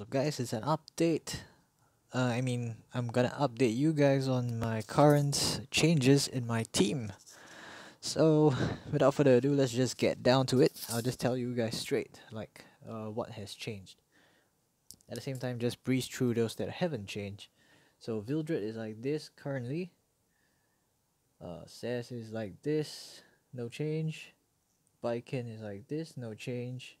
What's up guys, it's an update. Uh, I mean, I'm gonna update you guys on my current changes in my team. So, without further ado, let's just get down to it. I'll just tell you guys straight, like, uh, what has changed. At the same time, just breeze through those that haven't changed. So, Vildred is like this currently. Uh, Sass is like this, no change. Viken is like this, no change.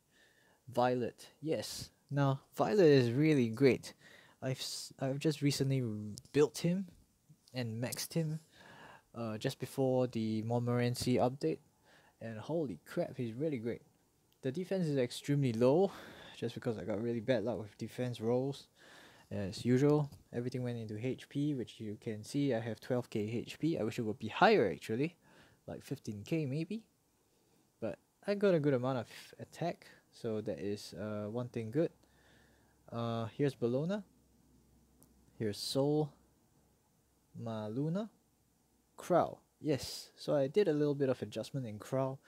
Violet, yes. Now, Violet is really great. I've I've just recently built him and maxed him uh, just before the Montmorency update, and holy crap, he's really great. The defense is extremely low, just because I got really bad luck with defense rolls. As usual, everything went into HP, which you can see I have 12k HP. I wish it would be higher actually, like 15k maybe. But I got a good amount of attack, so that is uh, one thing good. Uh, here's Bellona. Here's Soul. Maluna. Crow. Yes, so I did a little bit of adjustment in Crow.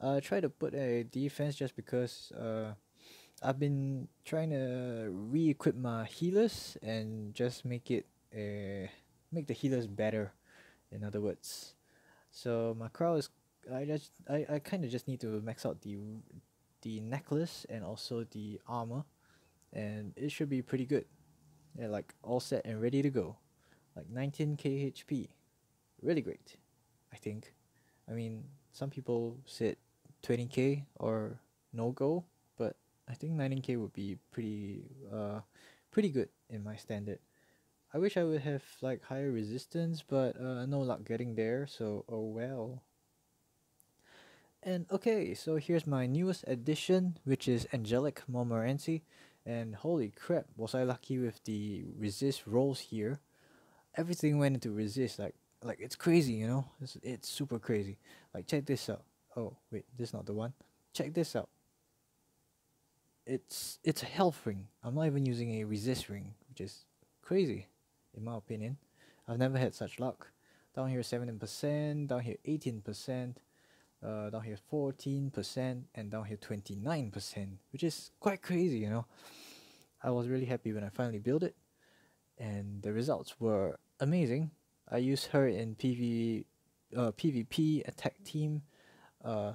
I tried to put a defense just because uh, I've been trying to re-equip my healers and just make it uh, make the healers better. In other words, so my Crow is I just I, I kind of just need to max out the the necklace and also the armor, and it should be pretty good. Yeah, like all set and ready to go, like 19k HP, really great, I think. I mean, some people said 20k or no go, but I think 19k would be pretty uh pretty good in my standard. I wish I would have like higher resistance, but uh, no luck getting there. So oh well. And okay, so here's my newest addition, which is Angelic Montmorency. And holy crap, was I lucky with the resist rolls here. Everything went into resist, like like it's crazy, you know? It's, it's super crazy. Like check this out. Oh wait, this is not the one. Check this out. It's it's a health ring. I'm not even using a resist ring, which is crazy, in my opinion. I've never had such luck. Down here 17%, down here 18%, uh, down here 14%, and down here 29%, which is quite crazy, you know. I was really happy when I finally built it, and the results were amazing. I used her in PV, uh, PvP attack team uh,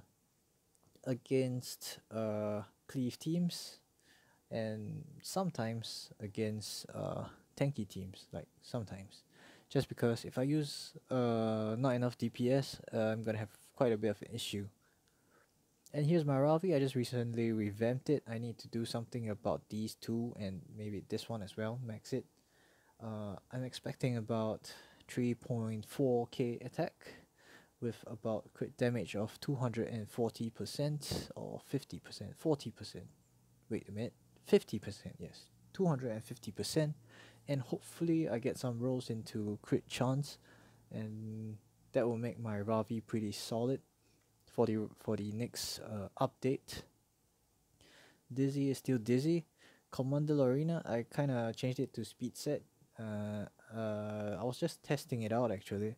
against uh, cleave teams, and sometimes against uh, tanky teams, like sometimes. Just because if I use uh, not enough DPS, uh, I'm gonna have quite a bit of an issue. And here's my Ravi. I just recently revamped it. I need to do something about these two and maybe this one as well. Max it. Uh, I'm expecting about 3.4k attack with about crit damage of 240% or 50%, 40%. Wait a minute, 50%, yes, 250%. And hopefully, I get some rolls into crit chance, and that will make my Ravi pretty solid for the for the next uh, update. Dizzy is still Dizzy. Commander Lorina, I kind of changed it to speed set. Uh, uh, I was just testing it out actually,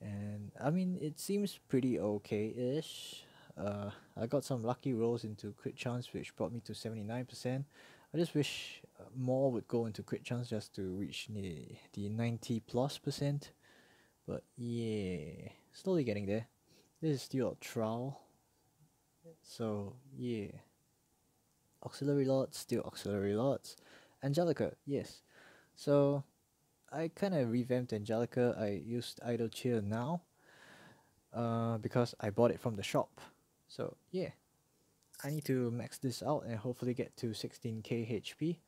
and I mean it seems pretty okay-ish. Uh, I got some lucky rolls into crit chance, which brought me to seventy nine percent. I just wish uh, more would go into crit chance just to reach the the ninety plus percent. But yeah, slowly getting there. This is still a trial. So yeah. Auxiliary lots, still auxiliary lots. Angelica, yes. So I kinda revamped Angelica. I used Idle Cheer now. Uh because I bought it from the shop. So yeah. I need to max this out and hopefully get to 16k HP.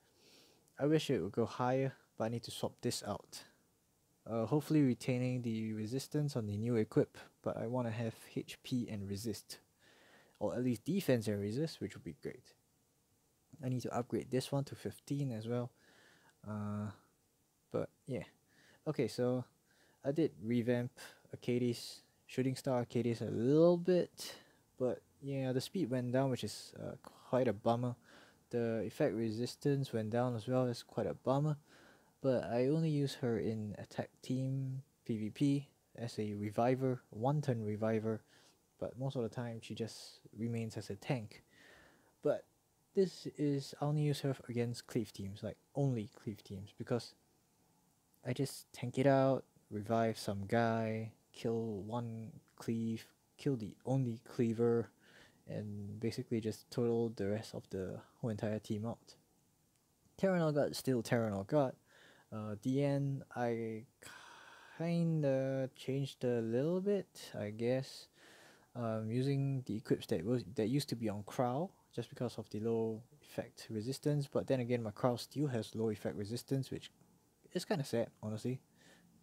I wish it would go higher, but I need to swap this out. Uh, hopefully retaining the resistance on the new equip, but I want to have HP and resist. Or at least defense and resist, which would be great. I need to upgrade this one to 15 as well. Uh, but yeah. Okay, so I did revamp Achates, Shooting Star Achates a little bit, but yeah, the speed went down, which is uh, quite a bummer. The effect resistance went down as well, it's quite a bummer but I only use her in attack team PvP as a reviver, one turn reviver, but most of the time she just remains as a tank. But this is I only use her against cleave teams, like only cleave teams, because I just tank it out, revive some guy, kill one cleave, kill the only cleaver, and basically just total the rest of the whole entire team out. Terran God still Terran God. Uh, DN I kinda changed a little bit, I guess. Um, using the equips that was that used to be on Crow just because of the low effect resistance, but then again my Crow still has low effect resistance, which is kind of sad, honestly.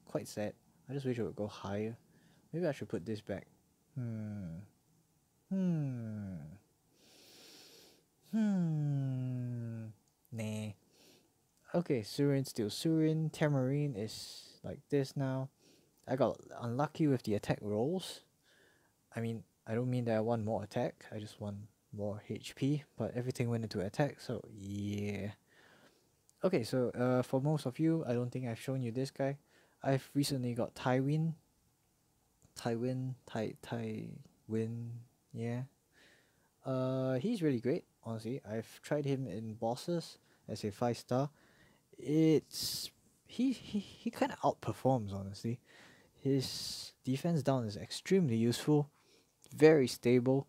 Quite sad. I just wish it would go higher. Maybe I should put this back. Hmm. Hmm. Hmm. Nah. Okay, Surin still Surin. Tamarinne is like this now. I got unlucky with the attack rolls. I mean, I don't mean that I want more attack, I just want more HP, but everything went into attack, so yeah. Okay, so uh, for most of you, I don't think I've shown you this guy. I've recently got Tywin. Tywin, Ty, Tywin, yeah. Uh, he's really great, honestly. I've tried him in bosses as a 5 star. It's he he, he kind of outperforms honestly. His defense down is extremely useful, very stable.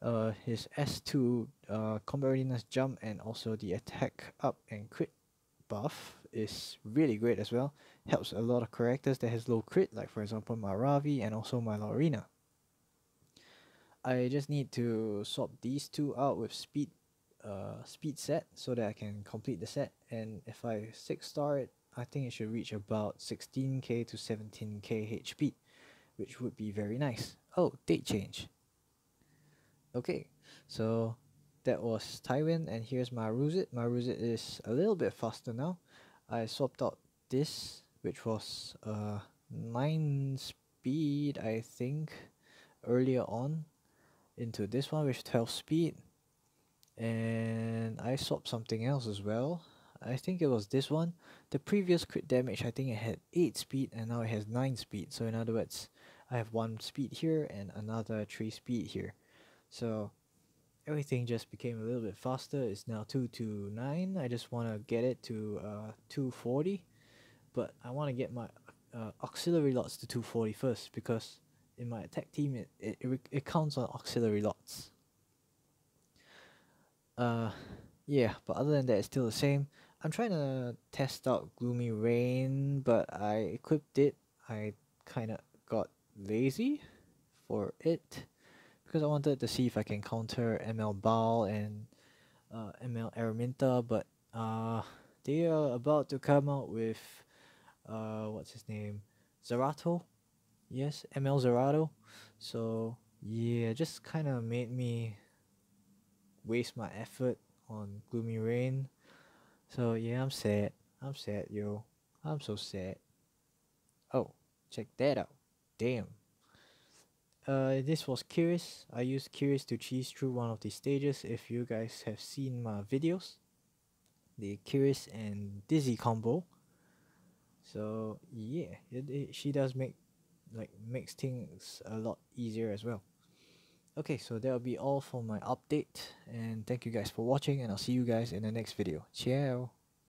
Uh, his S2 uh, combat readiness jump and also the attack up and crit buff is really great as well. Helps a lot of characters that has low crit, like for example my Ravi and also my Lorina. I just need to swap these two out with speed uh, speed set so that I can complete the set and if I 6 star it I think it should reach about 16k to 17k HP which would be very nice. Oh, date change. Okay, so that was Tywin and here's my Ruzit. My Ruzit is a little bit faster now. I swapped out this which was uh 9 speed I think earlier on into this one with 12 speed and I swapped something else as well. I think it was this one. The previous crit damage I think it had 8 speed and now it has 9 speed. So in other words I have 1 speed here and another 3 speed here. So everything just became a little bit faster. It's now 2 to 9 I just want to get it to uh, 240 but I want to get my uh, auxiliary lots to 240 first because in my attack team it, it, it counts on auxiliary lots uh yeah but other than that it's still the same I'm trying to test out Gloomy Rain, but I equipped it. I kind of got lazy for it because I wanted to see if I can counter ML Baal and uh, ML Araminta, but uh, they are about to come out with uh, what's his name, Zerato. Yes, ML Zerato. So yeah, just kind of made me waste my effort on Gloomy Rain so yeah, I'm sad. I'm sad, yo. I'm so sad. Oh, check that out. Damn. Uh, this was Kiris. I used Kiris to cheese through one of the stages. If you guys have seen my videos, the Kiris and Dizzy combo. So yeah, it, it, she does make like makes things a lot easier as well. Okay, so that'll be all for my update and thank you guys for watching and I'll see you guys in the next video. Ciao!